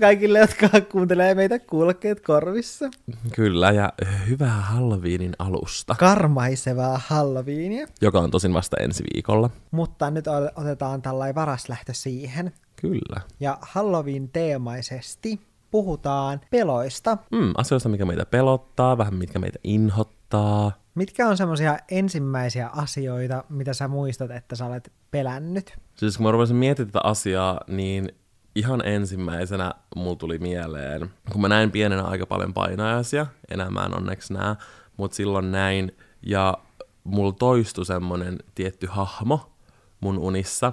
Kaikille, jotka kuuntelee meitä kuulokkeet korvissa. Kyllä, ja hyvää Halloweenin alusta, Karmaisevaa Halloweenia. joka on tosin vasta ensi viikolla. Mutta nyt otetaan tällainen varaslähtö siihen. Kyllä. Ja Halloween-teemaisesti puhutaan peloista. Mm, asioista, mikä meitä pelottaa, vähän mitkä meitä inhottaa. Mitkä on semmoisia ensimmäisiä asioita, mitä sä muistat, että sä olet pelännyt? Siis kun mä rupesin miettimään tätä asiaa, niin ihan ensimmäisenä mulla tuli mieleen, kun mä näin pienenä aika paljon painajaisia, enää mä en onneksi näe, mutta silloin näin, ja mulla toistui semmonen tietty hahmo mun unissa,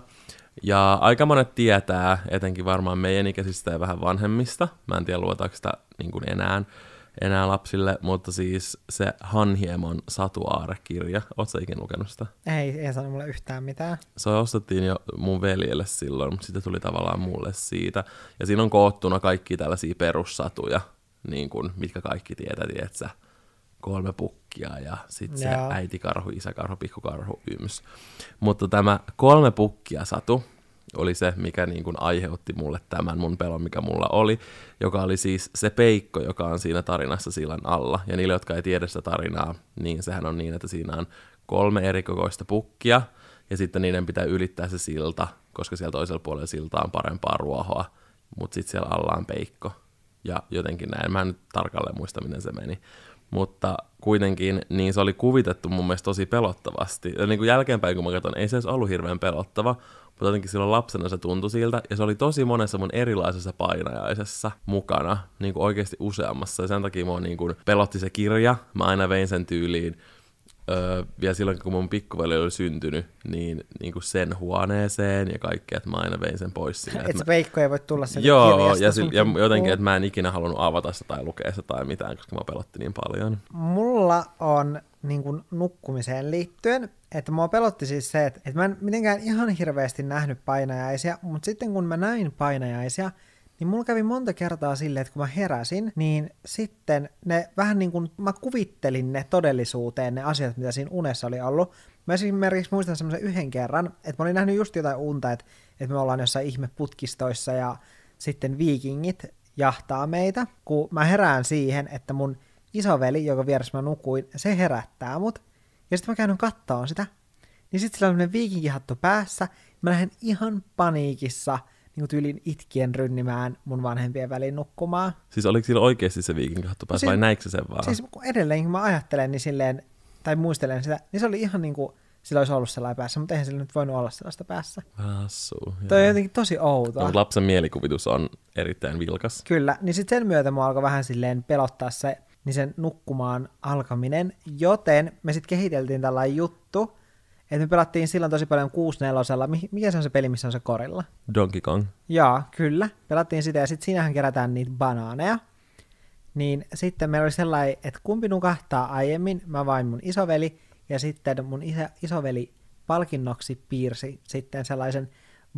ja aika monet tietää, etenkin varmaan meidän ikäisistä ja vähän vanhemmista, mä en tiedä luotaanko sitä niin enää, enää lapsille, mutta siis se Hanhiemon Satuaare-kirja, oot sä ikinä lukenut sitä? Ei, ei sano mulle yhtään mitään. se ostettiin jo mun veljelle silloin, mutta sitten tuli tavallaan mulle siitä. Ja siinä on koottuna kaikki tällaisia perussatuja, niin kuin, mitkä kaikki tietää, tietsä, kolme pukkia ja sitten se äitikarhu, isäkarhu, pikkukarhu, yms. Mutta tämä kolme pukkia satu oli se, mikä niin kuin aiheutti mulle tämän mun pelon, mikä mulla oli, joka oli siis se peikko, joka on siinä tarinassa sillan alla. Ja niille, jotka ei tiedä sitä tarinaa, niin sehän on niin, että siinä on kolme eri kokoista pukkia, ja sitten niiden pitää ylittää se silta, koska siellä toisella puolella siltaa on parempaa ruohoa, mutta sitten siellä alla on peikko. Ja jotenkin näin, mä en nyt tarkalleen muista, miten se meni. Mutta kuitenkin, niin se oli kuvitettu mun mielestä tosi pelottavasti. Ja niin kuin jälkeenpäin, kun mä katson, ei se edes ollut hirveän pelottava, mutta jotenkin silloin lapsena se tuntui siltä, ja se oli tosi monessa mun erilaisessa painajaisessa mukana, niin kuin oikeasti useammassa, ja sen takia mua niin kuin pelotti se kirja, mä aina vein sen tyyliin, öö, vielä silloin, kun mun pikkuveli oli syntynyt, niin, niin kuin sen huoneeseen ja kaikkea, että mä aina vein sen pois sinne. Et se peikko ei voi tulla sen Joo, ja, sil, ja jotenkin, että mä en ikinä halunnut avata sitä tai lukea sitä tai mitään, koska mä pelotti niin paljon. Mulla on niin kuin nukkumiseen liittyen, että mua pelotti siis se, että, että mä en mitenkään ihan hirveästi nähnyt painajaisia, mutta sitten kun mä näin painajaisia, niin mulla kävi monta kertaa silleen, että kun mä heräsin, niin sitten ne vähän niin kuin mä kuvittelin ne todellisuuteen, ne asiat, mitä siinä unessa oli ollut. Mä esimerkiksi muistan semmoisen yhden kerran, että mä olin nähnyt just jotain unta, että, että me ollaan jossain ihmeputkistoissa ja sitten viikingit jahtaa meitä, kun mä herään siihen, että mun isoveli, joka vieressä mä nukuin, se herättää mut. Ja sitten mä käyn kattoon sitä. Niin sitten sillä on viikinkihattu päässä. Mä lähden ihan paniikissa niin tyylin itkien rynnimään mun vanhempien väliin nukkumaan. Siis oliko sillä oikeasti se viikinkihattu päässä No vai si- näikö se sen vaan? Siis kun edelleen kun mä ajattelen niin silleen, tai muistelen sitä, niin se oli ihan niin kuin sillä olisi ollut sellainen päässä, mutta eihän sillä nyt voinut olla sellaista päässä. Hassu. Toi on jotenkin tosi outoa. Mutta lapsen mielikuvitus on erittäin vilkas. Kyllä, niin sitten sen myötä mua alkoi vähän silleen pelottaa se, niin sen nukkumaan alkaminen, joten me sitten kehiteltiin tällainen juttu, että me pelattiin silloin tosi paljon 64 Mi- mikä se on se peli, missä on se korilla? Donkey Kong. Joo, kyllä. Pelattiin sitä ja sitten siinähän kerätään niitä banaaneja. Niin sitten meillä oli sellainen, että kumpi nukahtaa aiemmin, mä vain mun isoveli, ja sitten mun isä, isoveli palkinnoksi piirsi sitten sellaisen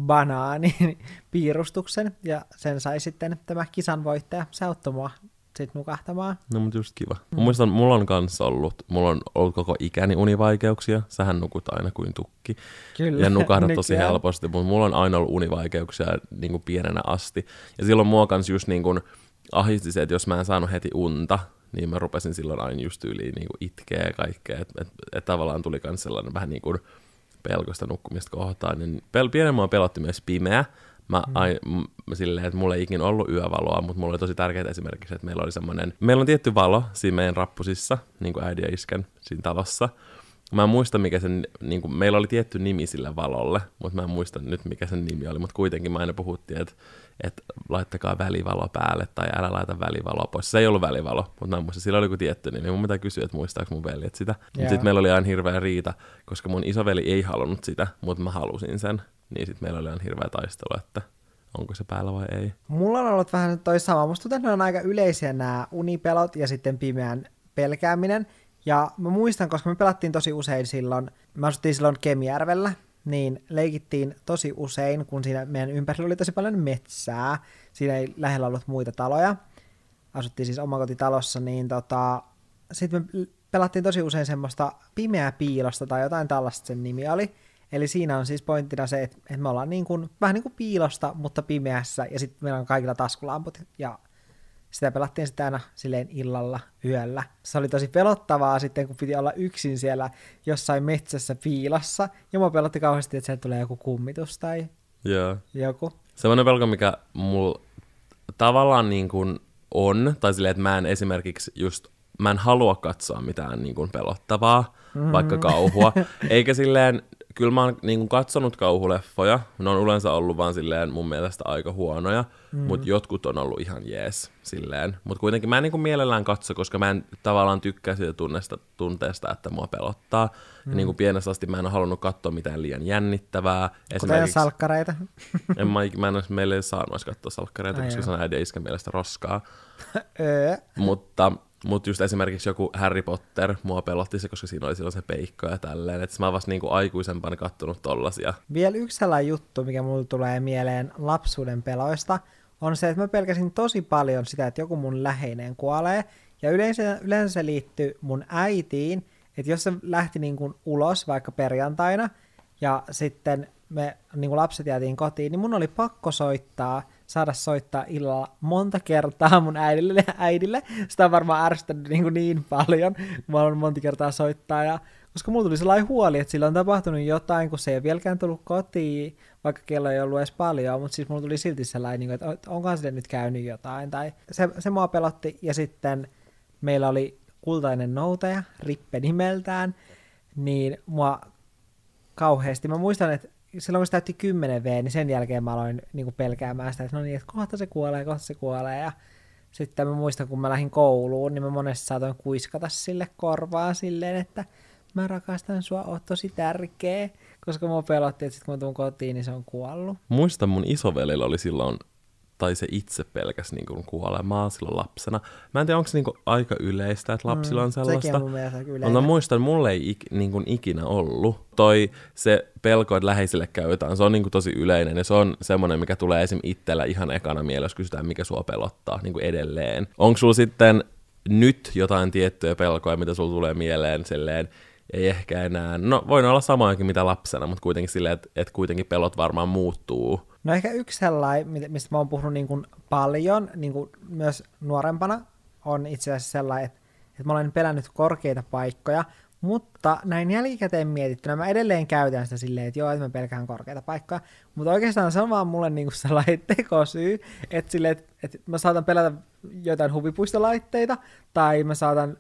banaanin piirustuksen, ja sen sai sitten tämä kisan voittaja. Se auttoi mua sitten nukahtamaan. No mut just kiva. Mä muistan, mulla on kanssa ollut, mulla on ollut koko ikäni univaikeuksia. Sähän nukut aina kuin tukki. Kyllä. Ja nukahdat tosi helposti, mutta mulla on aina ollut univaikeuksia niin kuin pienenä asti. Ja silloin mua kans just niin kuin ahdisti se, että jos mä en saanut heti unta, niin mä rupesin silloin aina just yliin niin kuin itkeä ja kaikkea. Että et, et tavallaan tuli kans sellainen vähän niin kuin pelkosta nukkumista kohtaan. Niin pel- pienen mua pelotti myös pimeä. Mä, mm. ai, m- silleen, että mulla ei ikinä ollut yövaloa, mutta mulla oli tosi tärkeää esimerkiksi, että meillä oli semmoinen, meillä on tietty valo siinä meidän rappusissa, niin kuin äidin ja iskän siinä talossa. Mä en muista, mikä sen, niin kuin, meillä oli tietty nimi sille valolle, mutta mä en muista nyt, mikä sen nimi oli, mutta kuitenkin mä aina puhuttiin, että, että laittakaa välivalo päälle tai älä laita välivaloa pois. Se ei ollut välivalo, mutta mä en muista, sillä oli joku tietty nimi. Mun pitää kysyä, että muistaako mun veljet sitä. Joo. sitten meillä oli aina hirveä riita, koska mun isoveli ei halunnut sitä, mutta mä halusin sen. Niin sitten meillä oli aina hirveä taistelu, että onko se päällä vai ei. Mulla on ollut vähän toi sama. Musta tuntuu, että on aika yleisiä nämä unipelot ja sitten pimeän pelkääminen. Ja mä muistan, koska me pelattiin tosi usein silloin, me asuttiin silloin Kemijärvellä, niin leikittiin tosi usein, kun siinä meidän ympärillä oli tosi paljon metsää. Siinä ei lähellä ollut muita taloja. Asuttiin siis omakotitalossa, niin tota, sitten me pelattiin tosi usein semmoista pimeää piilosta tai jotain tällaista sen nimi oli. Eli siinä on siis pointtina se, että, että me ollaan niin kuin, vähän niin kuin piilosta, mutta pimeässä, ja sitten meillä on kaikilla taskulamput, ja sitä pelattiin sitten aina silleen illalla, yöllä. Se oli tosi pelottavaa sitten, kun piti olla yksin siellä jossain metsässä piilossa, ja mua pelotti kauheasti, että sieltä tulee joku kummitus tai Joo. joku. Semmoinen pelko, mikä mulla tavallaan niin kuin on, tai silleen, että mä en esimerkiksi just, mä en halua katsoa mitään niin kuin pelottavaa, mm-hmm. vaikka kauhua, eikä silleen, kyllä mä oon niin kuin katsonut kauhuleffoja, ne on yleensä ollut vaan silleen mun mielestä aika huonoja, mm. mutta jotkut on ollut ihan jees silleen. Mutta kuitenkin mä en niin kuin mielellään katso, koska mä en tavallaan tykkää siitä tunnesta, tunteesta, että mua pelottaa. Mm. Ja niin kuin pienessä asti mä en ole halunnut katsoa mitään liian jännittävää. Kuten salkkareita. en mä, mä en olisi meille saanut katsoa salkkareita, Ai koska se on äidin iskän mielestä roskaa. mutta mutta just esimerkiksi joku Harry Potter, mua pelotti se, koska siinä oli silloin se peikko ja tälleen. Että mä oon vasta niinku aikuisempana kattonut tollasia. Vielä yksi sellainen juttu, mikä mulle tulee mieleen lapsuuden peloista, on se, että mä pelkäsin tosi paljon sitä, että joku mun läheinen kuolee. Ja yleensä, yleensä se liittyy mun äitiin, että jos se lähti niin kuin ulos vaikka perjantaina, ja sitten me niin kuin lapset jäätiin kotiin, niin mun oli pakko soittaa – saada soittaa illalla monta kertaa mun äidille. äidille. Sitä on varmaan ärsyttänyt niin, niin paljon, kun mä olen monta kertaa soittaa. Ja, koska mulla tuli sellainen huoli, että sillä on tapahtunut jotain, kun se ei vieläkään tullut kotiin, vaikka kello ei ollut edes paljon, mutta siis mulla tuli silti sellainen, niin että onkohan sille nyt käynyt jotain. Tai se, se mua pelotti, ja sitten meillä oli kultainen noutaja, Rippe nimeltään, niin mua kauheasti. Mä muistan, että silloin kun se täytti 10 V, niin sen jälkeen mä aloin niin pelkäämään sitä, että no niin, että kohta se kuolee, kohta se kuolee. Ja sitten mä muistan, kun mä lähdin kouluun, niin mä monesti saatoin kuiskata sille korvaa silleen, että mä rakastan sua, oot tosi tärkeä, koska mä pelotti, että sit kun mä tuun kotiin, niin se on kuollut. Muistan, mun isovelillä oli silloin tai se itse pelkäs niin kuin kuolemaa silloin lapsena. Mä en tiedä, onko se niin kuin aika yleistä, että lapsilla on sellaista. Sekin on mun mielestä muistan, mulle ei ik, niin kuin ikinä ollut. Toi se pelko, että läheisille käy jotain, se on niin kuin tosi yleinen ja se on semmoinen, mikä tulee esim. itsellä ihan ekana mielessä, jos kysytään, mikä sua pelottaa niin kuin edelleen. Onko sulla sitten nyt jotain tiettyjä pelkoja, mitä sulla tulee mieleen silleen, ei ehkä enää, no voin olla samoinkin mitä lapsena, mutta kuitenkin silleen, että, että kuitenkin pelot varmaan muuttuu. No ehkä yksi sellainen, mistä mä oon puhunut niin kuin paljon, niin kuin myös nuorempana, on itse asiassa sellainen, että, että mä olen pelännyt korkeita paikkoja, mutta näin jälkikäteen mietittynä mä edelleen käytän sitä silleen, että joo, että mä pelkään korkeita paikkoja, mutta oikeastaan se on vaan mulle niinku sellainen tekosyy, että, silleen, että, että mä saatan pelätä jotain huvipuistolaitteita, tai mä saatan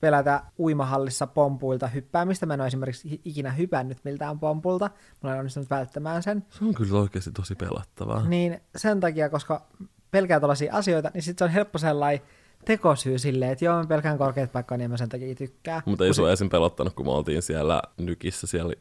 pelätä uimahallissa pompuilta hyppäämistä. Mä en ole esimerkiksi ikinä hypännyt miltään pompulta. Mä olen onnistunut välttämään sen. Se on kyllä oikeasti tosi pelottavaa. Niin sen takia, koska pelkää tällaisia asioita, niin sitten se on helppo sellainen tekosyy silleen, että joo, mä pelkään korkeat paikkoja, niin mä sen takia tykkää. Mutta ei sua esim. pelottanut, kun me oltiin siellä nykissä siellä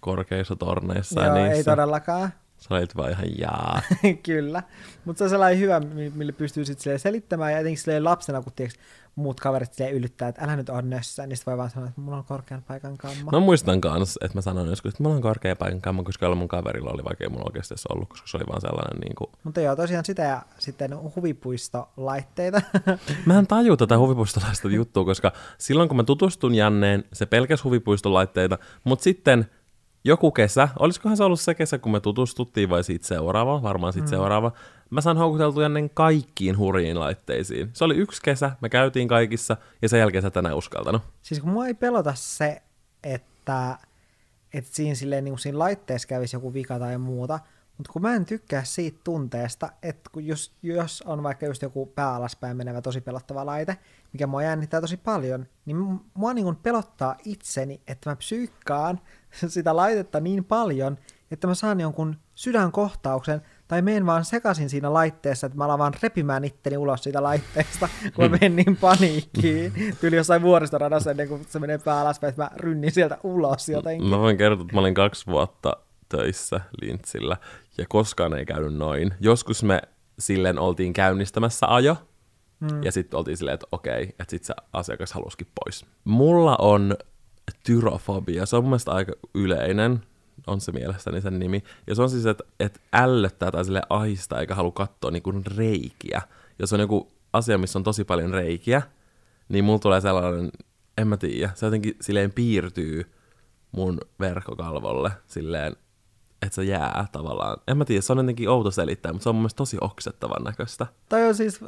korkeissa torneissa. Joo, niissä. ei todellakaan. Sä olit vaan ihan jaa. Kyllä, mutta se on sellainen hyvä, millä pystyy sitten selittämään, ja etenkin lapsena, kun tiiäks, muut kaverit yllyttää, että älä nyt on nössä, niin sitten voi vaan sanoa, että mulla on korkean paikan kamma. Mä muistan kanssa, että mä sanoin joskus, että mulla on korkean paikan kamma, koska mun kaverilla oli, vaikka ei mulla oikeasti ollut, koska se oli vaan sellainen niin kuin... Mutta joo, tosiaan sitä ja sitten huvipuistolaitteita. mä en taju tätä huvipuistolaista juttua, koska silloin kun mä tutustun Janneen, se pelkäs huvipuistolaitteita, mutta sitten joku kesä, olisikohan se ollut se kesä, kun me tutustuttiin vai siitä seuraava, varmaan siitä mm. seuraava, mä saan houkuteltu ennen kaikkiin hurjiin laitteisiin. Se oli yksi kesä, me käytiin kaikissa, ja sen jälkeen sä tänään uskaltanut. Siis kun mua ei pelota se, että, että siinä, silleen, niin siinä laitteessa kävisi joku vika tai muuta, mutta kun mä en tykkää siitä tunteesta, että kun jos, jos on vaikka just joku pää alaspäin menevä tosi pelottava laite, mikä mua jännittää tosi paljon, niin mua niin kuin pelottaa itseni, että mä psyykkaan sitä laitetta niin paljon, että mä saan jonkun sydänkohtauksen, tai menen vaan sekaisin siinä laitteessa, että mä alan vaan repimään itteni ulos siitä laitteesta, kun mä menen niin paniikkiin. Tyyli jossain vuoristoradassa ennen kuin se menee pää alaspäin, että mä rynnin sieltä ulos jotenkin. Mä voin kertoa, että mä olin kaksi vuotta töissä Lintsillä, ja koskaan ei käynyt noin. Joskus me silleen oltiin käynnistämässä ajo, mm. ja sitten oltiin silleen, että okei, että sitten se asiakas halusikin pois. Mulla on tyrofobia, se on mun mielestä aika yleinen, on se mielestäni sen nimi. Ja se on siis, että, että ällöttää tai sille ahistaa eikä halua katsoa niin kuin reikiä. Jos on joku asia, missä on tosi paljon reikiä, niin mulla tulee sellainen, en mä tiedä, se jotenkin silleen piirtyy mun verkkokalvolle silleen, että se jää tavallaan. En mä tiedä, se on jotenkin outo selittää, mutta se on mun mielestä tosi oksettavan näköistä. Toi on siis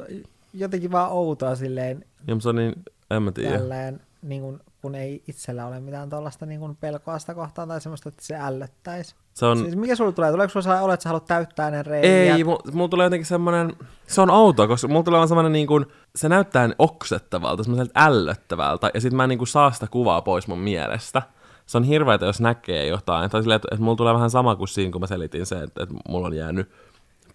jotenkin vaan outoa silleen, Ja se on niin, en mä tiedä. tälleen, niin kun, kun ei itsellä ole mitään tuollaista niin pelkoa sitä kohtaan tai semmoista, että se ällöttäisi. Se on, Siis mikä sulla tulee? Tuleeko sulla sellainen olo, että sä haluat täyttää ne reiät? Ei, mulla mul tulee jotenkin semmoinen, se on outoa, koska mulla tulee semmoinen niin kuin, se näyttää oksettavalta, semmoiselta ällöttävältä, ja sitten mä en niin kuin saa sitä kuvaa pois mun mielestä. Se on hirveätä, jos näkee jotain. Tai silleen, että, että mulla tulee vähän sama kuin siinä, kun mä selitin se, että, että mulla on jäänyt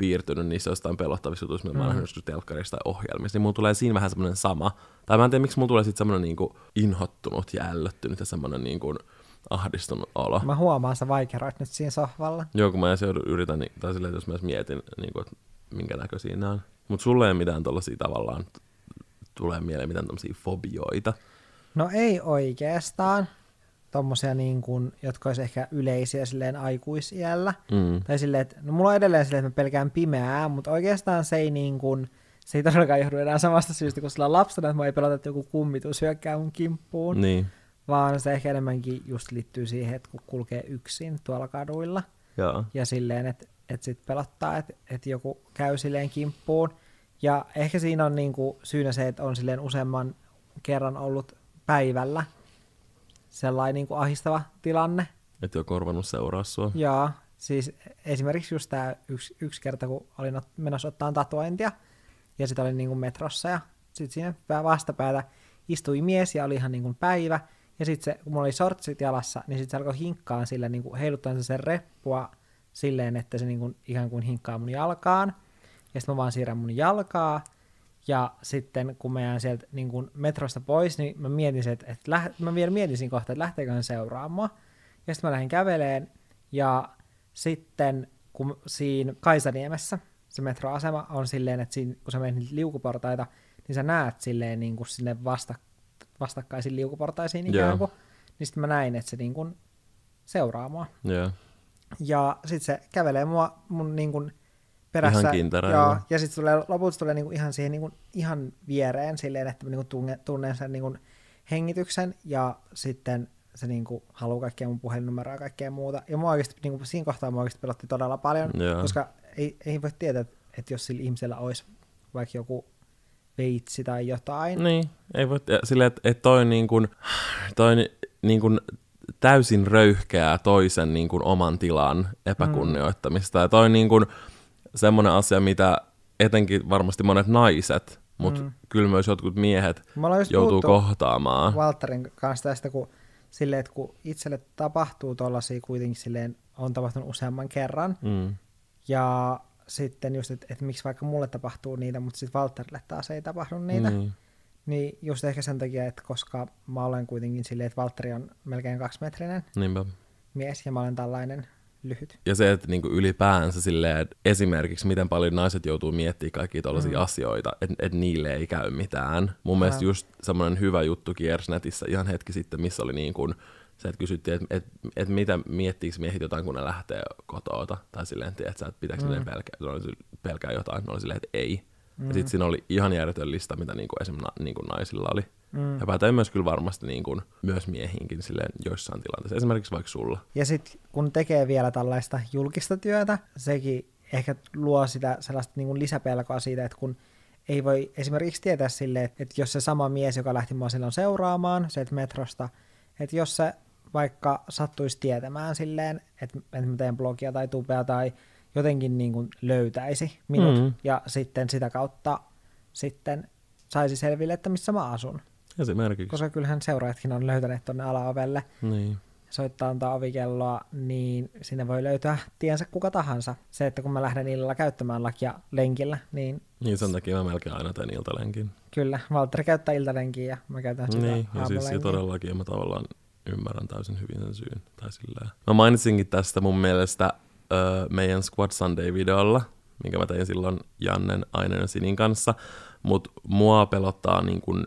piirtynyt niissä jostain pelottavissa jutuissa, mitä mm. mä oon nähnyt joskus telkkarista tai ohjelmissa, niin mulla tulee siinä vähän semmoinen sama. Tai mä en tiedä, miksi mulla tulee sitten semmoinen niin kuin inhottunut ja ällöttynyt ja semmoinen niin kuin ahdistunut olo. Mä huomaan, sä vaikeroit nyt siinä sohvalla. Joo, kun mä edes joudun, yritän, niin- tai silleen, jos mä edes mietin, niin kuin, että minkä näköisiä nämä on. Mutta sulle ei mitään tollasia tavallaan, tulee mieleen mitään tommosia fobioita. No ei oikeastaan. Tommosia niin kuin, jotka olisi ehkä yleisiä silleen aikuisiällä. Mm. Tai silleen, että no mulla on edelleen silleen, että mä pelkään pimeää, mutta oikeastaan se ei niin kuin, se ei todellakaan johdu enää samasta syystä kuin sillä lapsena, että mä ei pelota, että joku kummitus hyökkää mun kimppuun. Niin, Vaan se ehkä enemmänkin just liittyy siihen, että kun kulkee yksin tuolla kaduilla. joo. ja silleen, että et sit pelottaa, että et joku käy silleen kimppuun. Ja ehkä siinä on niinku syynä se, että on silleen useamman kerran ollut päivällä sellainen niinku ahistava tilanne. Että on korvannut seuraa sua. Ja siis esimerkiksi just tämä yksi, yksi kerta, kun olin menossa ottaa tatuointia, ja sitten olin niinku metrossa, ja sitten siinä pää- vastapäätä istui mies, ja oli ihan niinku päivä, ja sitten se, kun mulla oli sortsit jalassa, niin sitten se alkoi hinkkaan sillä niinku heiluttaa sen reppua silleen, että se niinku ikään kuin hinkkaa mun jalkaan, ja sitten mä vaan siirrän mun jalkaa, ja sitten kun mä jään sieltä niin kuin metrosta pois, niin mä mietin että, että läht, mä vielä mietin kohtaa, että lähteekö hän seuraamaan. Ja sitten mä lähdin käveleen, ja sitten kun siinä Kaisaniemessä se metroasema on silleen, että siinä, kun sä menet niitä liukuportaita, niin sä näet silleen niin kuin sinne vasta, vastakkaisiin liukuportaisiin ikään Joo. kuin. Niin sitten mä näin, että se niin kuin seuraa mua. Joo. Ja sitten se kävelee mua mun niin kuin perässä. Ihan kintereillä. Joo, ja sitten tulee, lopulta tulee niin kuin ihan siihen niin kuin, ihan viereen silleen, että mä niin kuin tunne, tunnen sen niin kuin hengityksen ja sitten se niin kuin haluaa kaikkea mun puhelinnumeroa ja kaikkea muuta. Ja mua oikeasti, niin kuin, siinä kohtaa mua oikeasti pelotti todella paljon, Joo. koska ei, ei voi tietää, että, jos sillä ihmisellä olisi vaikka joku veitsi tai jotain. Niin, ei voi, ja silleen, että, että toi, niin kuin, toi niin kuin täysin röyhkeää toisen niin kuin oman tilan epäkunnioittamista. Ja toi niin kuin semmoinen asia, mitä etenkin varmasti monet naiset, mutta Mm. kyllä myös jotkut miehet joutuu kohtaamaan. Walterin kanssa tästä, kun, silleen, että kun itselle tapahtuu tuollaisia kuitenkin silleen, on tapahtunut useamman kerran, Mm. Ja sitten just, että, että miksi vaikka mulle tapahtuu niitä, mutta sitten Walterille taas ei tapahdu niitä. Mm. Niin. Niin just ehkä sen takia, että koska mä olen kuitenkin silleen, että Valtteri on melkein kaksimetrinen Niinpä. mies ja mä olen tällainen lyhyt. Ja se, että niinku ylipäänsä silleen, että esimerkiksi miten paljon naiset joutuu miettimään kaikkia tällaisia mm. asioita, että et niille ei käy mitään. Mun mielestä Aivan. just semmoinen hyvä juttu kiersi netissä ihan hetki sitten, missä oli niin kuin se, että kysyttiin, että et, et mitä miettiikö miehet jotain, kun ne lähtee kotoota. Tai silleen, tiedätkö, että pitääkö mm. ne pelkää, pelkää jotain. Ne oli silleen, että ei. Mm. Ja sitten siinä oli ihan järjetön lista, mitä niin kuin esimerkiksi na, niin kuin naisilla oli. Mm. Ja pätee myös kyllä varmasti niin kuin, myös miehiinkin silleen joissain tilanteissa. Esimerkiksi vaikka sulla. Ja sitten kun tekee vielä tällaista julkista työtä, sekin ehkä luo sitä sellaista niin kuin lisäpelkoa siitä, että kun ei voi esimerkiksi tietää silleen, että, että jos se sama mies, joka lähti mua silloin seuraamaan sieltä metrosta, että jos se vaikka sattuisi tietämään silleen, että, että mä teen blogia tai tubea tai jotenkin niin kuin löytäisi minut Mm. mm. ja sitten sitä kautta sitten saisi selville, että missä mä asun. Esimerkiksi. Koska kyllähän seuraajatkin on löytäneet tonne alaovelle Niin. soittaa antaa ovikelloa, niin sinne voi löytää tiensä kuka tahansa. Se, että kun mä lähden illalla käyttämään lakia lenkillä, niin Niin sen takia mä melkein aina teen iltalenkin. kyllä, Valtteri käyttää iltalenkiä ja mä käytän sitä Niin, ja siis ja todellakin ja mä tavallaan ymmärrän täysin hyvin sen syyn. Tai. Mä mainitsinkin tästä mun mielestä ö, meidän Squad Sunday-videolla, minkä mä tein silloin Jannen, Ainen ja Sinin kanssa, mutta mua pelottaa niin kuin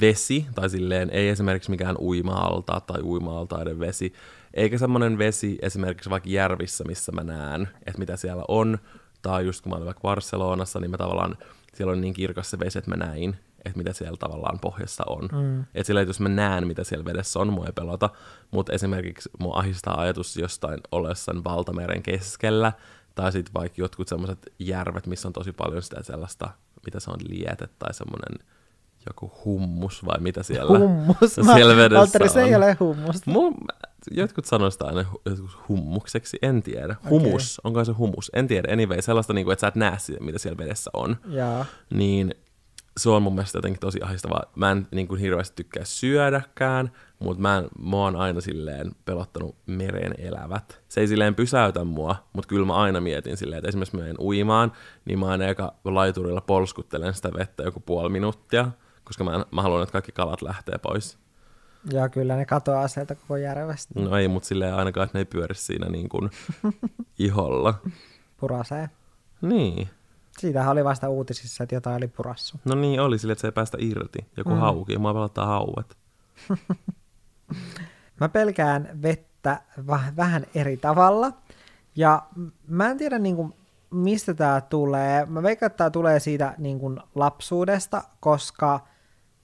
vesi, tai silleen ei esimerkiksi mikään uima-alta tai uima-altaiden vesi, eikä semmoinen vesi esimerkiksi vaikka järvissä, missä mä näen, että mitä siellä on, tai just kun mä olin vaikka Barcelonassa, niin mä tavallaan, siellä on niin kirkas se vesi, että mä näin, että mitä siellä tavallaan pohjassa on. Mm. Et sillä, että jos mä näen, mitä siellä vedessä on, mua ei pelota, mutta esimerkiksi mua ahistaa ajatus jostain ollessaan valtameren keskellä, tai sitten vaikka jotkut semmoiset järvet, missä on tosi paljon sitä sellaista, mitä se on, liete tai semmoinen joku hummus vai mitä siellä, Hummus. siellä vedessä Valtteri, se ei ole hummusta. Mun, jotkut sanoo sitä aina hummukseksi, en tiedä. Humus, onko se humus? En tiedä. Anyway, sellaista, niin kuin, että sä et näe sitä, mitä siellä vedessä on. Joo. Niin se on mun mielestä jotenkin tosi ahdistavaa. Mä en niin kuin hirveästi tykkää syödäkään, mutta mä, en, mä oon aina silleen pelottanut meren elävät. Se ei silleen pysäytä mua, mutta kyllä mä aina mietin silleen, että esimerkiksi mä menen uimaan, niin mä aina eka laiturilla polskuttelen sitä vettä joku puoli minuuttia, koska mä, en, mä haluan, että kaikki kalat lähtee pois. Joo, kyllä ne katoaa sieltä koko järvestä. No ei, mutta silleen ainakaan, että ne ei pyöri siinä niin kuin iholla. Purasee. Niin. Siitähän oli vasta uutisissa, että jotain oli purassu. No niin, oli sille, että se ei päästä irti. Joku mm. hauki, mua pelottaa hauet. Mä pelkään vettä va- vähän eri tavalla. Ja mä en tiedä niin kuin, mistä tämä tulee. Mä veikkaan, että tämä tulee siitä niin kuin, lapsuudesta, koska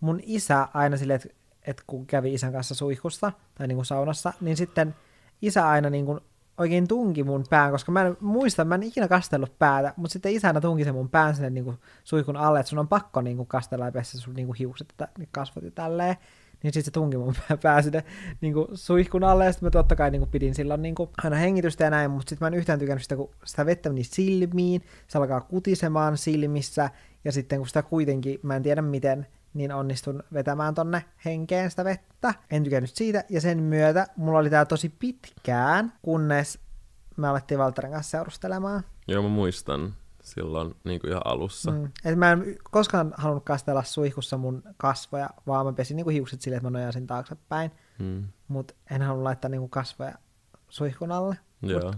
mun isä aina silleen, että, että kun kävi isän kanssa suihkussa tai niin kuin saunassa, niin sitten isä aina niin kuin, oikein tunki mun pään, koska mä en muista, mä en ikinä kastellut päätä, mutta sitten isä aina tunki sen mun pään sinne niin kuin, suihkun alle, että sun on pakko niin kuin, kastella ja pestä sun niin kuin, hiukset ja kasvot ja tälleen. Niin sitten se tunki mun pää, sinne niin kuin suihkun alle, ja sitten mä totta kai niin kuin pidin silloin niin kuin aina hengitystä ja näin, mutta sitten mä en yhtään tykännyt sitä, kun sitä vettä meni silmiin, se alkaa kutisemaan silmissä, ja sitten kun sitä kuitenkin, mä en tiedä miten, niin onnistun vetämään tonne henkeen sitä vettä. En tykännyt siitä, ja sen myötä mulla oli tää tosi pitkään, kunnes me alettiin Valtarin kanssa seurustelemaan. Joo, mä muistan silloin niin kuin ihan alussa. Mm. Et mä en koskaan halunnut kastella suihkussa mun kasvoja, vaan mä pesin niinku hiukset silleen, että mä nojasin taaksepäin. Mm. Mutta en halua laittaa niinku kasvoja suihkun alle. Joo.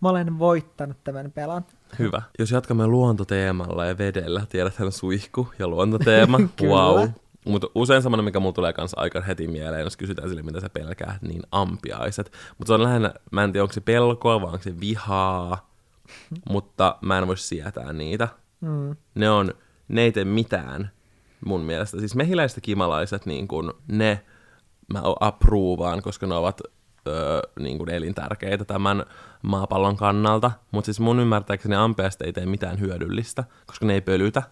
Mä olen voittanut tämän pelon. Hyvä. Jos jatkamme luontoteemalla ja vedellä, tiedäthän suihku ja luontoteema. Wow. Mutta usein semmoinen, mikä mulla tulee kanssa aika heti mieleen, jos kysytään sille, mitä sä pelkää, niin ampiaiset. Mutta se on lähinnä, mä en tiedä, onko se pelkoa vai onko se vihaa, mutta mä en voi sietää niitä. Mm. Ne on, ne ei tee mitään mun mielestä. Siis mehiläiset kimalaiset, niin kun, ne mä approovaan, koska ne ovat niin kuin elintärkeitä tämän maapallon kannalta. Mutta siis mun ymmärtääkseni ampeasta ei tee mitään hyödyllistä, koska ne ei pölytä.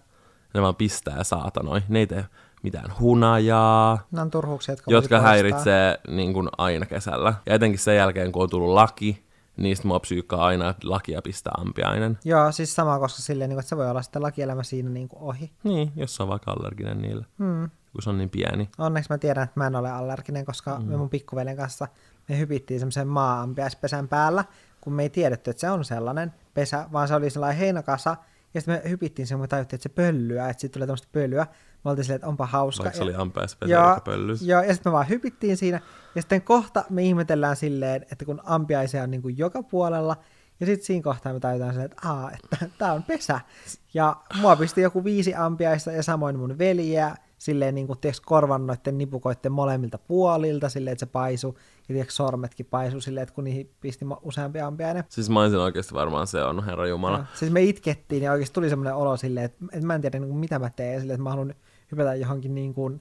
Ne vaan pistää saatanoi. Ne ei tee mitään hunajaa, on turhuuksia, jotka, jotka häiritsee niin kuin aina kesällä. Ja etenkin sen jälkeen, kun on tullut laki, niistä mua psyykkaa aina, että lakia pistää ampiainen. Joo, siis sama, koska silleen, niin, että se voi olla sitten lakielämä siinä niin kuin ohi. Niin, jos on vaikka allerginen niille, Hmm. kun se on niin pieni. Onneksi mä tiedän, että mä en ole allerginen, koska mm. me mun pikkuveljen kanssa me hypittiin semmoisen maa-ampiaispesän päällä, kun me ei tiedetty, että se on sellainen pesä, vaan se oli sellainen heinäkasa, ja sitten me hypittiin sen, kun me tajuttiin, että se pöllyä, että siitä tulee tämmöistä pölyä. Me oltiin silleen, että onpa hauska. Vaikka se oli ampeaspesä Joo, eikä pöllys. joo, ja sitten me vaan hypittiin siinä, ja sitten kohta me ihmetellään silleen, että kun ampiaisia on niin kuin joka puolella, ja sitten siinä kohtaa me tajutaan silleen, että aa, että tää on pesä. Ja mua pisti joku viisi ampiaista, ja samoin mun veljeä, silleen niin kuin, tiiäks, korvan noitten nipukoitten molemmilta puolilta, silleen, että se paisu, ja tiiäks, sormetkin paisu silleen, että kun niihin pisti useampi ampiainen. Siis mä olisin oikeasti varmaan se on, herra Jumala. Joo. Siis me itkettiin ja oikeasti tuli semmoinen olo silleen, että, että mä en tiedä niin kuin, mitä mä teen, silleen, että mä haluan hypätä johonkin niin kuin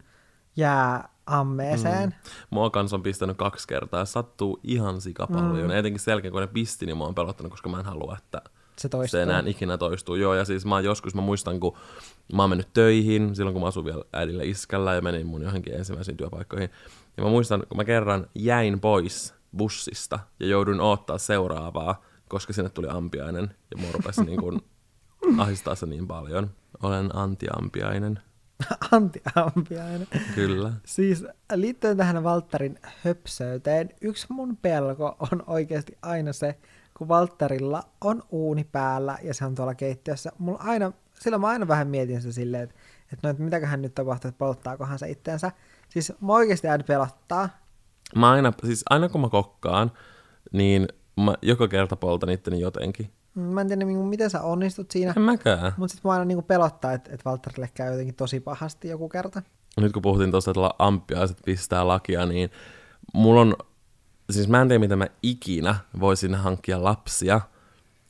jääammeeseen. Mm. Mua kans on pistänyt kaksi kertaa ja sattuu ihan sikapaljon. Mm. Etenkin sen jälkeen, kun ne pisti, niin mua on pelottanut, koska mä en halua, että Se toistuu. se enää ikinä toistuu. Joo, ja siis mä joskus, mä muistan, kun mä oon mennyt töihin, silloin kun mä asuin vielä äidillä iskällä ja menin mun johonkin ensimmäisiin työpaikkoihin. Ja mä muistan, kun mä kerran jäin pois bussista ja jouduin odottaa seuraavaa, koska sinne tuli ampiainen ja mua rupesi niin kuin ahistaa se niin paljon. Olen antiampiainen, Anti-ampiainen. kyllä. Siis liittyen tähän Valtterin höpsöyteen, yksi mun pelko on oikeasti aina se, kun Valtterilla on uuni päällä ja se on tuolla keittiössä. Mulla aina, silloin mä aina vähän mietin sitä silleen, että, että no, että mitäköhän nyt tapahtuu, että polttaakohan se itteensä. Siis mä oikeasti aina pelottaa. Mä aina, siis aina kun mä kokkaan, niin mä joka kerta poltan itteni jotenkin. Mä en tiedä, niinku, miten sä onnistut siinä, En mäkään. mutta sitten mä aina niinku pelottaa, että, että Valtterille käy jotenkin tosi pahasti joku kerta. Nyt kun puhuttiin tuosta, että ampiaiset pistää lakia, niin mulla on, siis mä en tiedä, mitä mä ikinä voisin hankkia lapsia,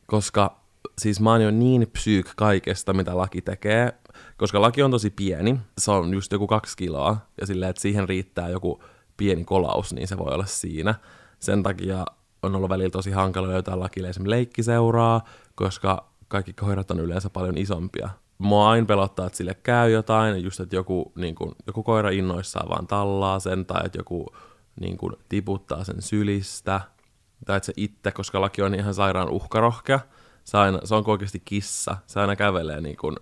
koska siis mä oon jo niin psyyk kaikesta, mitä laki tekee, koska laki on tosi pieni, se on just joku kaksi kiloa, ja silleen, että siihen riittää joku pieni kolaus, niin se voi olla siinä. Sen takia on ollut välillä tosi hankala löytää lakille esimerkiksi leikkiseuraa, koska kaikki koirat on yleensä paljon isompia. Mua aina pelottaa, että sille käy jotain, just että joku, niin kun, joku koira innoissaan vaan tallaa sen, tai että joku niin kun, tiputtaa sen sylistä, tai että se itse, koska laki on ihan sairaan uhkarohkea, se, aina, se on oikeasti kissa, se aina kävelee niin kun,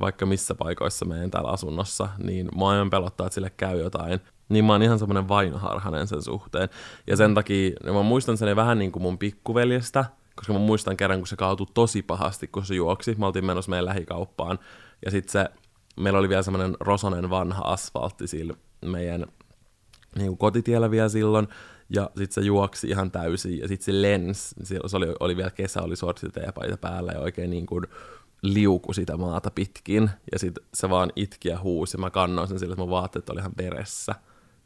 vaikka missä paikoissa meidän täällä asunnossa, niin mua aina pelottaa, että sille käy jotain. Niin mä oon ihan semmoinen vainoharhanen sen suhteen. Ja sen takia, niin mä muistan sen vähän niin kuin mun pikkuveljestä, koska mä muistan kerran, kun se kaatui tosi pahasti, kun se juoksi. Mä oltiin menossa meidän lähikauppaan. Ja sitten se, meillä oli vielä semmoinen rosonen vanha asfaltti sillä meidän niin kuin kotitiellä vielä silloin. Ja sitten se juoksi ihan täysin ja sitten se lens, se oli, oli vielä kesä, oli sortsit ja paita päällä ja oikein niin kuin liuku sitä maata pitkin. Ja sitten se vaan itki ja huusi ja mä kannoin sen sille, että mun vaatteet oli ihan peressä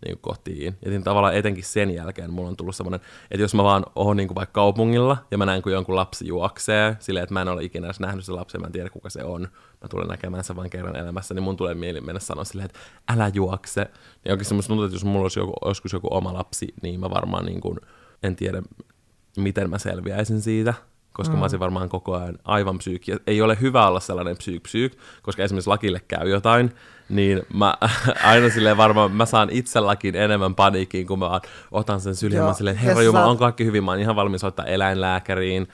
niin kuin kotiin. Ja tavallaan etenkin sen jälkeen mulla on tullut semmoinen, että jos mä vaan oon niin kuin vaikka kaupungilla ja mä näen, kun jonkun lapsi juoksee, silleen, että mä en ole ikinä edes nähnyt sen lapsen, mä en tiedä kuka se on, mä tulen näkemään sen vain kerran elämässä, niin mun tulee mieli mennä sanoa silleen, että älä juokse. Ja oikein semmoista tuntuu, että jos mulla olisi joku, joskus joku oma lapsi, niin mä varmaan niin kuin, en tiedä, miten mä selviäisin siitä koska mm. mä olisin varmaan koko ajan aivan psyykki. Ei ole hyvä olla sellainen psyyk psyyk, koska esimerkiksi lakille käy jotain, niin mä aina silleen varmaan, mä saan itselläkin enemmän paniikkiin, kun mä otan sen syliin, mä silleen, herra Jumala, saat... on kaikki hyvin, mä oon ihan valmis ottaa eläinlääkäriin,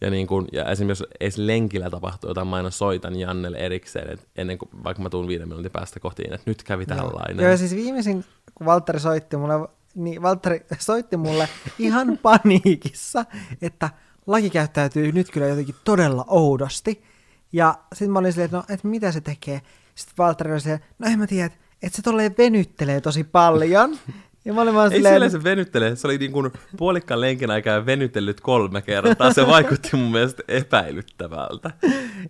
ja, niin kun, ja esimerkiksi jos edes lenkillä tapahtuu jotain, mä aina soitan Jannelle erikseen, että ennen kuin vaikka mä tuun viiden minuutin päästä kotiin, että nyt kävi tällainen. Joo, ja siis viimeisin, kun Valtteri soitti mulle, niin Valtteri soitti mulle ihan paniikissa, että laki käyttäytyy nyt kyllä jotenkin todella oudosti. Ja sitten mä olin silleen, että no, että mitä se tekee? Sitten Valtteri oli silleen, no en mä tiedä, että se tolleen venyttelee tosi paljon. Ja mä olin vaan silleen... Ei siellä se venyttelee, se oli niin kuin puolikkaan lenkin aikaa venytellyt kolme kertaa. Se vaikutti mun mielestä epäilyttävältä.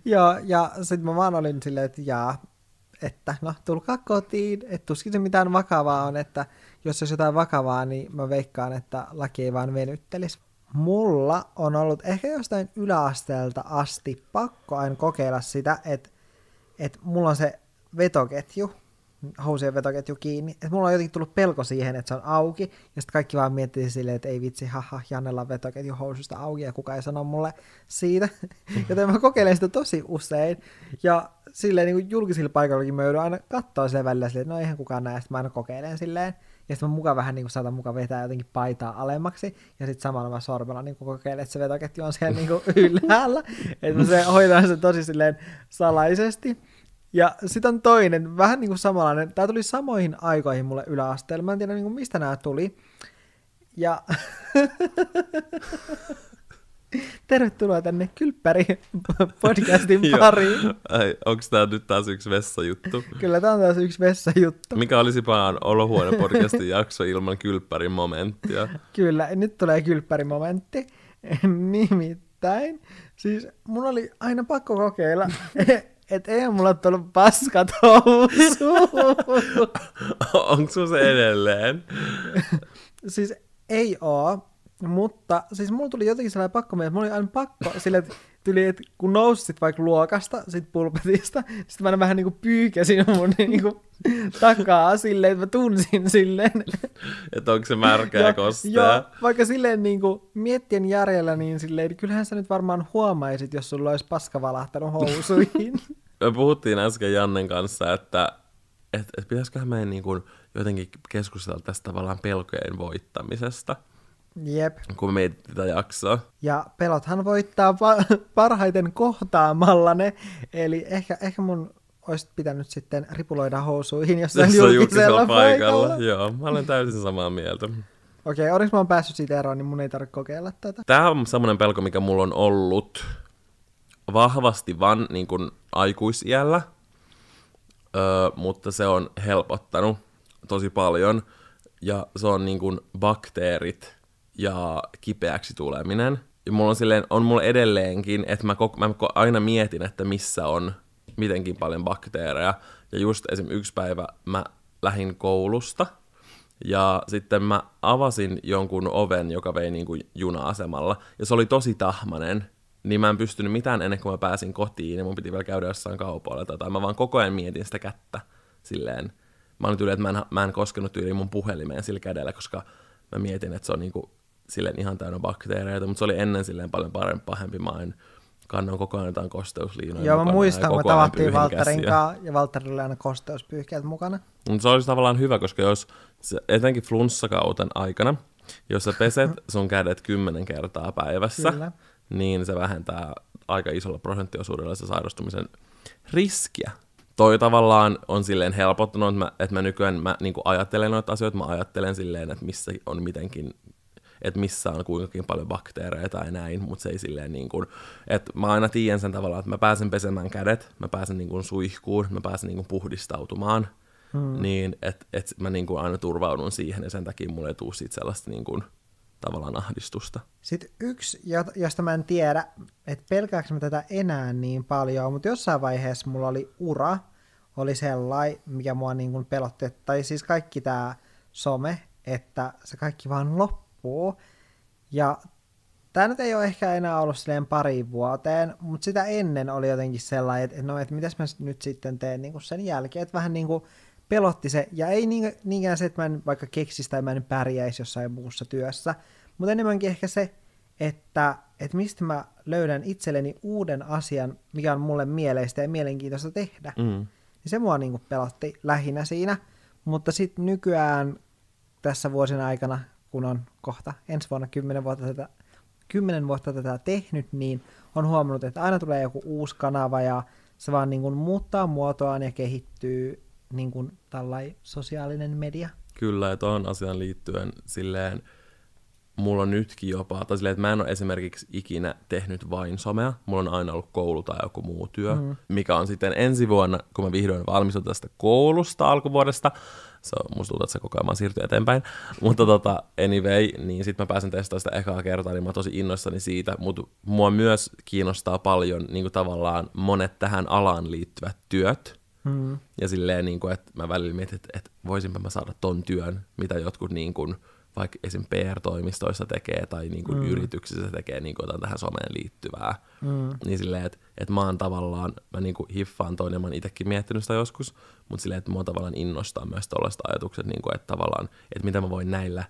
Joo, ja sitten mä vaan olin silleen, että jaa, että no tulkaa kotiin, että tuskin se mitään vakavaa on, että jos olisi jotain vakavaa, niin mä veikkaan, että laki ei vaan venyttelisi mulla on ollut ehkä jostain yläasteelta asti pakko aina kokeilla sitä, että, että mulla on se vetoketju, housien vetoketju kiinni. Että mulla on jotenkin tullut pelko siihen, että se on auki, ja sitten kaikki vaan miettii silleen, että ei vitsi, haha, Jannella on vetoketju housusta auki, ja kuka ei sano mulle siitä. Joten mä kokeilen sitä tosi usein, ja silleen niin julkisilla paikoillakin mä joudun aina katsoa sen välillä silleen, että no eihän kukaan näe, sitten mä aina kokeilen silleen. Ja sitten mä mukaan vähän niin kuin saatan mukaan vetää jotenkin paitaa alemmaksi. Ja sitten samalla mä sormella niin kokeilen, että se vetoketju on siellä niin kuin ylhäällä. että se hoidan sen tosi silleen salaisesti. Ja sitten on toinen, vähän niin kuin samanlainen. Tämä tuli samoihin aikoihin mulle yläasteella. Mä en tiedä niin kuin mistä nämä tuli. Ja Tervetuloa tänne Kylppäri podcastin pariin. Onko tämä nyt taas yksi vessajuttu? Kyllä tämä on taas yksi vessajuttu. Mikä olisi vaan olohuone podcastin jakso ilman Kylppärin momenttia? Kyllä, nyt tulee Kylppärin momentti. Nimittäin, siis mun oli aina pakko kokeilla, että ei mulla tullut paskat Onko se edelleen? siis ei oo, mutta siis mulla tuli jotenkin sellainen pakko, että mulla oli aina pakko silleen, että tuli, että kun nousit vaikka luokasta, sit pulpetista, sitten mä vähän niinku pyykäsin mun niinku takaa silleen, että mä tunsin silleen. Että onko se märkä ja kostea. Joo, vaikka silleen niinku miettien järjellä, niin silleen, että kyllähän sä nyt varmaan huomaisit, jos sulla olisi paska valahtanut housuihin. Me puhuttiin äsken Jannen kanssa, että et, et pitäisiköhän meidän niinku jotenkin keskustella tästä tavallaan pelkojen voittamisesta. Jep. Kun mietit tätä jaksoa. Ja pelothan voittaa pa- parhaiten kohtaamalla ne, eli ehkä, ehkä mun olisi pitänyt sitten ripuloida housuihin jossain julkisella, julkisella paikalla. paikalla. Joo, mä olen täysin samaa mieltä. Okei, okay, onneksi mä oon päässyt siitä eroon, niin mun ei tarvitse kokeilla tätä. Tämä on semmoinen pelko, mikä mulla on ollut vahvasti vaan niin kuin aikuisiällä, öö, mutta se on helpottanut tosi paljon. Ja se on niin kuin bakteerit ja kipeäksi tuleminen. Ja mulla on, silleen, on mulla edelleenkin, että mä, kok, mä aina mietin, että missä on mitenkin paljon bakteereja. Ja just esim. yksi päivä mä lähin koulusta, ja sitten mä avasin jonkun oven, joka vei niin kuin juna-asemalla, ja se oli tosi tahmanen. niin mä en pystynyt mitään ennen kuin mä pääsin kotiin, ja mun piti vielä käydä jossain kaupoilla tai jotain. Mä vaan koko ajan mietin sitä kättä silleen. Mä olin tyyli, että mä en, mä en koskenut tyyliin mun puhelimeen sillä kädellä, koska mä mietin, että se on niinku silleen ihan täynnä bakteereita, mutta se oli ennen silleen paljon parempi, pahempi. Mä en kannan koko ajan jotain kosteusliinoja Joo, mä muistan, ja kun tavattiin Valtterin kanssa, ja Valtterilla oli aina kosteuspyyhkeet mukana. Mutta se olisi tavallaan hyvä, koska jos etenkin flunssakauten aikana, jos sä peset sun kädet kymmenen kertaa päivässä, Kyllä. niin se vähentää aika isolla prosenttiosuudella se sairastumisen riskiä. Toi tavallaan on silleen helpottunut, että mä, että mä nykyään mä niin ajattelen noita asioita, mä ajattelen silleen, että missä on mitenkin että missä on kuinkakin paljon bakteereja tai näin, mutta se ei silleen niin kuin, että mä aina tiedän sen tavallaan, että mä pääsen pesemään kädet, mä pääsen niin kuin suihkuun, mä pääsen niin kuin puhdistautumaan, hmm. niin että et mä niin kuin aina turvaudun siihen ja sen takia mulle ei tuu siitä sellaista niin kuin, tavallaan ahdistusta. Sitten yksi, jo- josta mä en tiedä, että pelkääkö mä tätä enää niin paljon, mutta jossain vaiheessa mulla oli ura, oli sellainen, mikä mua niin kuin pelotti, tai siis kaikki tämä some, että se kaikki vaan loppuu. Ja tämä nyt ei ole ehkä enää ollut silleen pari vuoteen, mutta sitä ennen oli jotenkin sellainen, että no, että mitäs mä nyt sitten teen niin kuin sen jälkeen, että vähän niin kuin pelotti se, ja ei niin- niinkään se, että mä en vaikka keksisi tai mä en pärjäisi jossain muussa työssä, mutta enemmänkin ehkä se, että, että mistä mä löydän itselleni uuden asian, mikä on mulle mieleistä ja mielenkiintoista tehdä. Mm. Niin se mua niin pelotti lähinnä siinä, mutta sitten nykyään tässä vuosien aikana, kun on kohta ensi vuonna 10 vuotta tätä, 10 vuotta tätä tehnyt, niin on huomannut, että aina tulee joku uusi kanava ja se vaan niin kuin muuttaa muotoaan ja kehittyy niin kuin tällai sosiaalinen media. Kyllä, ja tuohon asiaan liittyen silleen, mulla on nytkin jopa, tai silleen, että mä en ole esimerkiksi ikinä tehnyt vain somea, mulla on aina ollut koulu tai joku muu työ, mm. mikä on sitten ensi vuonna, kun mä vihdoin valmistun tästä koulusta alkuvuodesta, se on, musta tuntuu, että se koko ajan siirtyy eteenpäin, mutta tota, anyway, niin sitten mä pääsen testaamaan sitä ekaa kertaa, niin mä oon tosi innoissani siitä, mutta mua myös kiinnostaa paljon niin kuin tavallaan monet tähän alaan liittyvät työt, Hmm. ja silleen, niin kuin, että mä välillä mietin, että, että voisinpä mä saada ton työn, mitä jotkut niin kuin, vaikka esim. PR-toimistoissa tekee tai niin kuin mm. yrityksissä tekee niin kuin jotain tähän someen liittyvää. Mm. Niin silleen, että, että mä oon tavallaan, mä niin kuin hiffaan toinen, ja mä oon itsekin miettinyt sitä joskus, mutta silleen, että mua tavallaan innostaa myös tällaiset ajatukset, niin kuin, että tavallaan, että mitä mä voin näillä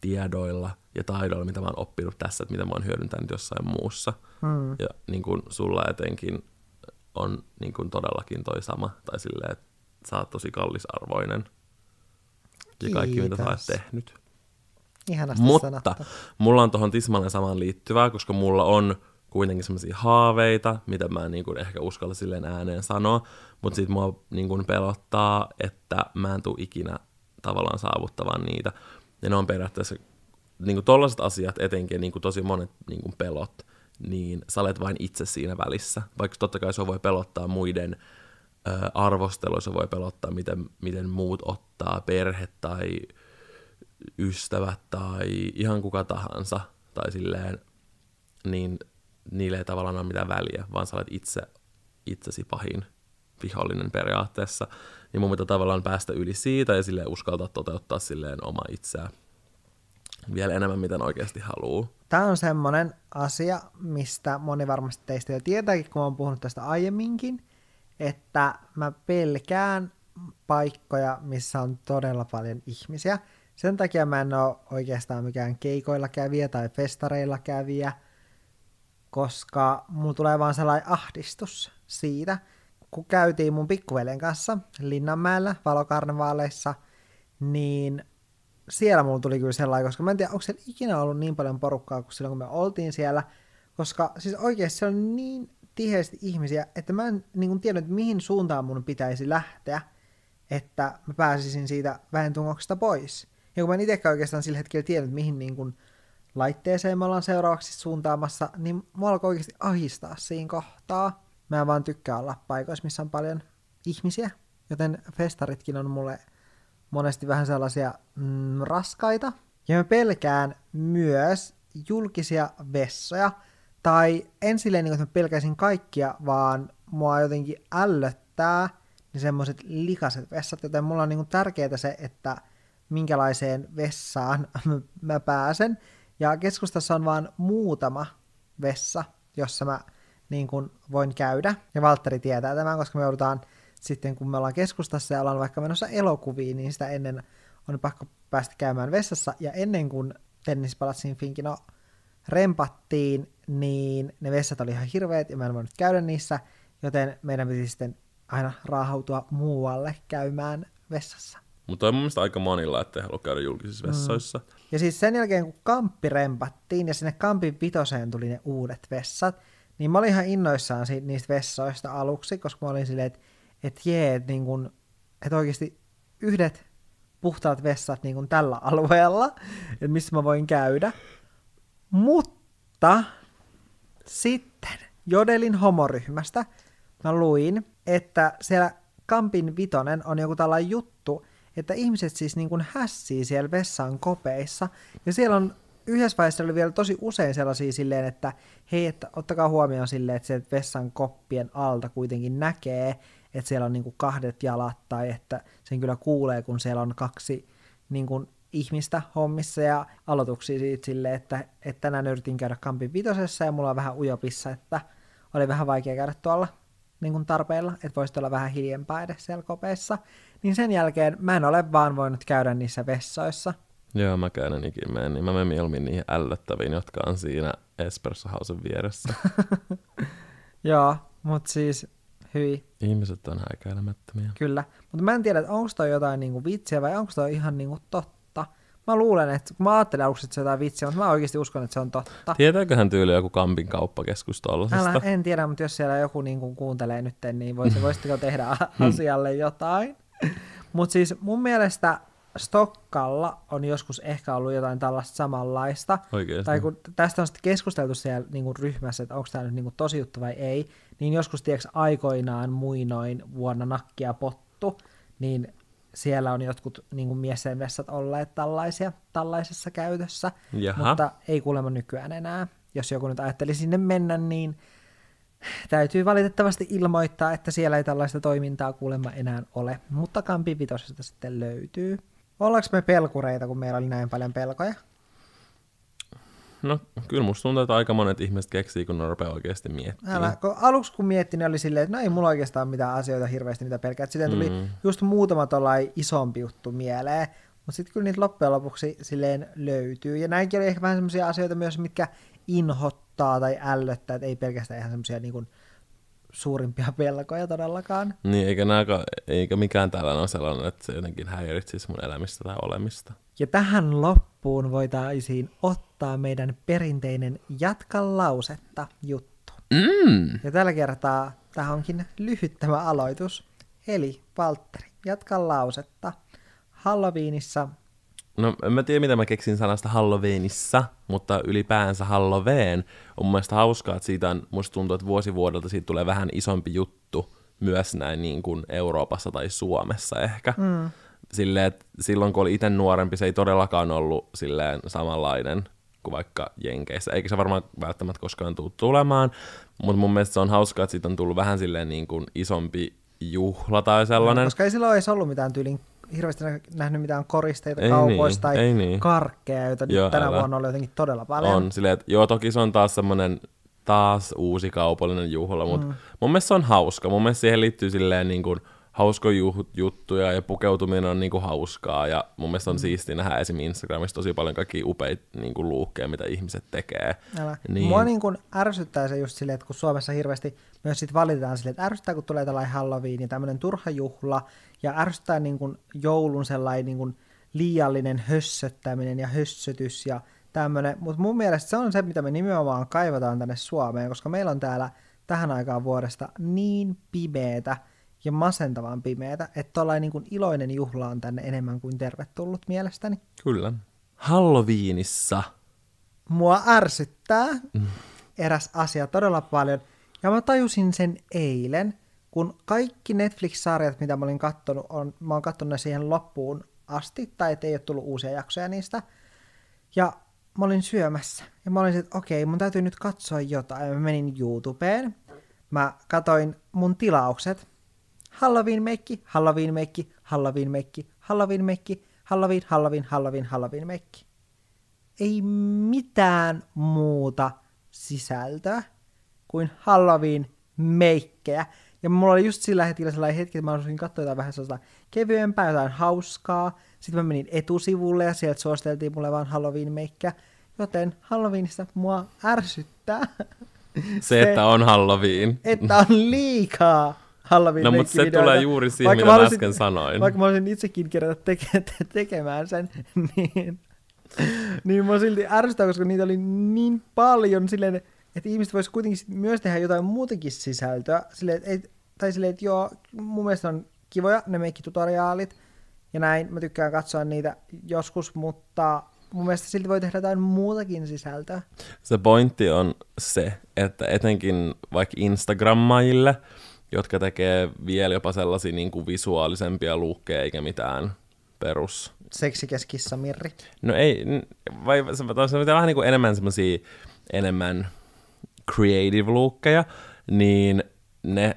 tiedoilla ja taidoilla, mitä mä oon oppinut tässä, että mitä mä oon hyödyntänyt jossain muussa. Mm. Ja niin kuin sulla etenkin on niin kuin todellakin toi sama, tai silleen, että sä oot tosi kallisarvoinen. Ja kaikki, mitä sä oot tehnyt. Ihanasti Mutta sanottu. mulla on tuohon tismalleen samaan liittyvää, koska mulla on kuitenkin semmoisia haaveita, mitä mä en niin kuin ehkä uskalla silleen ääneen sanoa, mutta sit mua niin kuin pelottaa, että mä en tuu ikinä tavallaan saavuttamaan niitä. Ja ne on periaatteessa niin kuin tollaiset asiat etenkin, niin kuin tosi monet niin kuin pelot, niin sä olet vain itse siinä välissä. Vaikka totta kai se voi pelottaa muiden ö, arvostelu, se voi pelottaa, miten, miten muut ottaa, perhe tai ystävät tai ihan kuka tahansa, tai silleen, niin niille ei tavallaan ole mitään väliä, vaan sä olet itse itsesi pahin vihollinen periaatteessa. Niin mun pitää tavallaan päästä yli siitä ja silleen uskaltaa toteuttaa silleen oma itseä vielä enemmän, mitä oikeasti haluaa. Tämä on semmoinen asia, mistä moni varmasti teistä jo tietääkin, kun oon puhunut tästä aiemminkin, että mä pelkään paikkoja, missä on todella paljon ihmisiä. Sen takia mä en ole oikeastaan mikään keikoilla kävijä tai festareilla kävijä, koska mulla tulee vaan sellainen ahdistus siitä, kun käytiin mun pikkuveljen kanssa Linnanmäellä valokarnevaaleissa, niin siellä mulla tuli kyllä sellainen, koska mä en tiedä, onko siellä ikinä ollut niin paljon porukkaa kuin silloin, kun me oltiin siellä, koska siis oikeasti siellä on niin tiheästi ihmisiä, että mä en niin kuin tiennyt, että mihin suuntaan mun pitäisi lähteä, että mä pääsisin siitä vähentungoksesta pois. Ja kun mä en itsekään oikeastaan sillä hetkellä tiennyt, mihin niin kuin laitteeseen me ollaan seuraavaksi suuntaamassa, niin mua alkoi oikeasti ahistaa siinä kohtaa. Mä vaan tykkää olla paikoissa, missä on paljon ihmisiä, joten festaritkin on mulle monesti vähän sellaisia mm, raskaita. Ja mä pelkään myös julkisia vessoja, tai en silleen, niin että mä pelkäisin kaikkia, vaan mua jotenkin ällöttää ne semmoiset likaset vessat, joten mulla on niin tärkeää se, että minkälaiseen vessaan mä pääsen. Ja keskustassa on vaan muutama vessa, jossa mä niin kun voin käydä. Ja Valtteri tietää tämän, koska me joudutaan sitten, kun me ollaan keskustassa ja ollaan vaikka menossa elokuviin, niin sitä ennen on pakko päästä käymään vessassa. Ja ennen kuin tennispalatsin Finkino rempattiin, niin ne vessat oli ihan hirveät ja mä en voinut käydä niissä, joten meidän piti sitten aina raahautua muualle käymään vessassa. Mutta on mun mielestä aika monilla, että ei halua käydä julkisissa vessoissa. Mm. Ja siis sen jälkeen, kun kamppi rempattiin ja sinne kampin vitoseen tuli ne uudet vessat, niin mä olin ihan innoissaan siitä, niistä vessoista aluksi, koska mä olin silleen, että et jee, että niin kun, et oikeasti yhdet puhtaat vessat niin kun tällä alueella, että missä mä voin käydä. Mutta sitten Jodelin homoryhmästä mä luin, että siellä Kampin vitonen on joku tällainen juttu, että ihmiset siis niin kuin hässii siellä vessan kopeissa. Ja siellä on yhdessä vaiheessa oli vielä tosi usein sellaisia silleen, että hei, että ottakaa huomioon silleen, että se vessan koppien alta kuitenkin näkee, että siellä on niin kuin kahdet jalat, tai että sen kyllä kuulee, kun siellä on kaksi niin kuin ihmistä hommissa, ja aloituksia siitä silleen, että, että tänään yritin käydä Kampin vitosessa, ja mulla on vähän ujopissa, että oli vähän vaikea käydä tuolla niin kuin tarpeilla, että voisi olla vähän hiljempaa edes siellä kopeissa, niin sen jälkeen mä en ole vaan voinut käydä niissä vessoissa. Joo, mä käyn ikinä menen, niin mä menen mieluummin niihin ällöttäviin, jotka on siinä Espresso Housen vieressä. Joo, mutta siis hyi. Ihmiset on häikäilemättömiä. Kyllä, mutta mä en tiedä, että onko toi jotain niinku vitsiä vai onko toi ihan niinku totta. Mä luulen, että kun mä ajattelin aluksi, että se on jotain vitsiä, mutta mä oikeasti uskon, että se on totta. Tietääköhän tyyli joku Kampin kauppakeskus tollasesta? Älä, en tiedä, mutta jos siellä joku niinku kuuntelee nyt, niin voisi, voisitteko tehdä asialle jotain? Mutta siis mun mielestä Stokkalla on joskus ehkä ollut jotain tällaista samanlaista. Oikeasti. Tai kun tästä on sitten keskusteltu siellä niin kuin ryhmässä, että onko tämä nyt niin kuin tosi juttu vai ei, niin joskus tiedätkö aikoinaan muinoin vuonna nakkia pottu, niin siellä on jotkut niin miesten vessat olleet tällaisia, tällaisessa käytössä, Jaha. mutta ei kuulemma nykyään enää. Jos joku nyt ajatteli sinne mennä, niin täytyy valitettavasti ilmoittaa, että siellä ei tällaista toimintaa kuulemma enää ole, mutta Kampi vitosesta sitten löytyy. Ollaanko me pelkureita, kun meillä oli näin paljon pelkoja? No, kyllä musta tuntuu, että aika monet ihmiset keksii, kun ne rupeaa oikeasti miettimään. Älä, kun aluksi kun mietti, niin oli silleen, että no ei mulla oikeastaan mitään asioita hirveästi, mitä pelkää. Sitten tuli Mm. just muutama tollai isompi juttu mieleen, mutta sitten kyllä niitä loppujen lopuksi silleen löytyy. Ja näinkin oli ehkä vähän semmoisia asioita myös, mitkä inhottaa tai ällöttää, että ei pelkästään ihan semmoisia niin kuin suurimpia pelkoja todellakaan. Niin, eikä, nääkä, eikä mikään tällainen ole sellainen, että se jotenkin häiritsisi mun elämistä tai olemista. Ja tähän loppuun voitaisiin ottaa meidän perinteinen jatka lausetta juttu. Mm. Ja tällä kertaa tämä onkin lyhyt tämä aloitus. Eli Valtteri, jatka lausetta. Halloweenissa No, en mä tiedä, mitä mä keksin sanasta Halloweenissa, mutta ylipäänsä Halloween on mun mielestä hauskaa, että siitä on, musta tuntuu, että vuosi vuodelta siitä tulee vähän isompi juttu myös näin niin kuin Euroopassa tai Suomessa ehkä. Mm. Silleen, että silloin kun oli itse nuorempi, se ei todellakaan ollut silleen samanlainen kuin vaikka Jenkeissä. Eikä se varmaan välttämättä koskaan tule tulemaan, mutta mun mielestä se on hauskaa, että siitä on tullut vähän silleen niin kuin isompi juhla tai sellainen. Koska ei silloin edes ollut mitään tyylin hirveästi nä- nähnyt mitään koristeita Ei kaupoista niin, tai ei niin. karkkeja, joita Joo, nyt tänä älä. vuonna oli jotenkin todella paljon. On, silleen, että joo, toki se on taas semmoinen taas uusi kaupallinen juhla, mutta mm. mun mielestä se on hauska. Mun mielestä siihen liittyy silleen niin kuin hauskoja juttuja ja pukeutuminen on niin kuin hauskaa ja mun mielestä on mm. siistiä nähdä esim. Instagramissa tosi paljon kaikkia upeita niin kuin luukkeja, mitä ihmiset tekee. Älä. Niin. Mua niin kun ärsyttää se just silleen, että kun Suomessa hirveästi myös sit valitetaan silleen, että ärsyttää, kun tulee tällainen Halloween ja tämmöinen turha juhla, ja ärsyttää niin kun joulun sellainen niin kun liiallinen hössöttäminen ja hössötys ja tämmöinen, mutta mun mielestä se on se, mitä me nimenomaan kaivataan tänne Suomeen, koska meillä on täällä tähän aikaan vuodesta niin pimeetä ja masentavan pimeätä, että tollainen niin kun iloinen juhla on tänne enemmän kuin tervetullut mielestäni. Kyllä. Halloweenissa. Mua ärsyttää eräs asia todella paljon. Ja mä tajusin sen eilen, kun kaikki Netflix-sarjat, mitä mä olin kattonut, on, mä oon kattonut ne siihen loppuun asti, tai et ei ole tullut uusia jaksoja niistä. Ja mä olin syömässä. Ja mä olin että okei, mun täytyy nyt katsoa jotain. Ja mä menin YouTubeen. Mä katoin mun tilaukset. Halloween meikki, Halloween meikki, Halloween meikki, Halloween meikki, Halloween, Halloween, Halloween, Halloween meikki ei mitään muuta sisältöä. kuin Halloween-meikkejä. Ja mulla oli just sillä hetkellä sellainen hetki, että mä halusin katsoa jotain vähän sellaista kevyempää, jotain hauskaa. Sitten mä menin etusivulle ja sieltä suositeltiin mulle vaan Halloween-meikkejä. Joten Halloweenista mua ärsyttää. Se, että on Halloween. Että on liikaa halloween No, mutta se tulee juuri siihen, Vaikka mitä mä olisin- äsken sanoin. Vaikka mä olisin itsekin kerätä teke- tekemään sen, niin, niin mä silti ärsyttää, koska niitä oli niin paljon silleen, että ihmiset vois kuitenkin myös tehdä jotain muutakin sisältöä. Silleen, että ei, tai silleen, että joo, mun mielestä on kivoja ne meikkitutoriaalit ja näin. Mä tykkään katsoa niitä joskus, mutta mun mielestä silti voi tehdä jotain muutakin sisältöä. Se pointti on se, että etenkin vaikka Instagrammaajille, jotka tekee vielä jopa sellaisia niin kuin visuaalisempia luukkeja eikä mitään perus. Seksikäs kissa Mirri. No ei, vai se, se, se vähän niin kuin enemmän semmoisia enemmän creative luukkeja, niin ne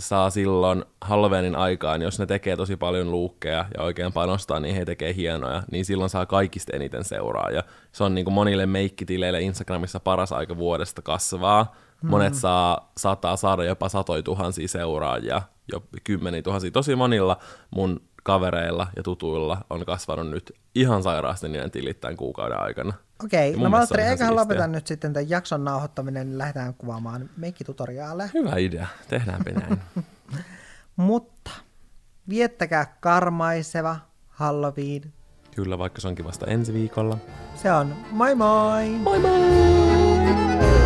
saa silloin Halloweenin aikaan, jos ne tekee tosi paljon luukkeja ja oikein panostaa, niin he tekee hienoja, niin silloin saa kaikista eniten seuraajia. Se on niin kuin monille meikkitileille Instagramissa paras aika vuodesta kasvaa. Monet saa, saattaa saada jopa satoi tuhansia seuraajia, jo kymmeniä tuhansia. Tosi monilla mun kavereilla ja tutuilla on kasvanut nyt ihan sairaasti niiden tilit tämän kuukauden aikana. Okei, Ja no mä ajattelin, eiköhän lopeta nyt sitten tämän jakson nauhoittaminen, niin lähdetään kuvaamaan meikkitutoriaaleja. Hyvä idea, tehdäänpä näin. Mutta viettäkää karmaiseva Halloween. Kyllä, vaikka se onkin vasta ensi viikolla. Se on moi moi! Moi moi!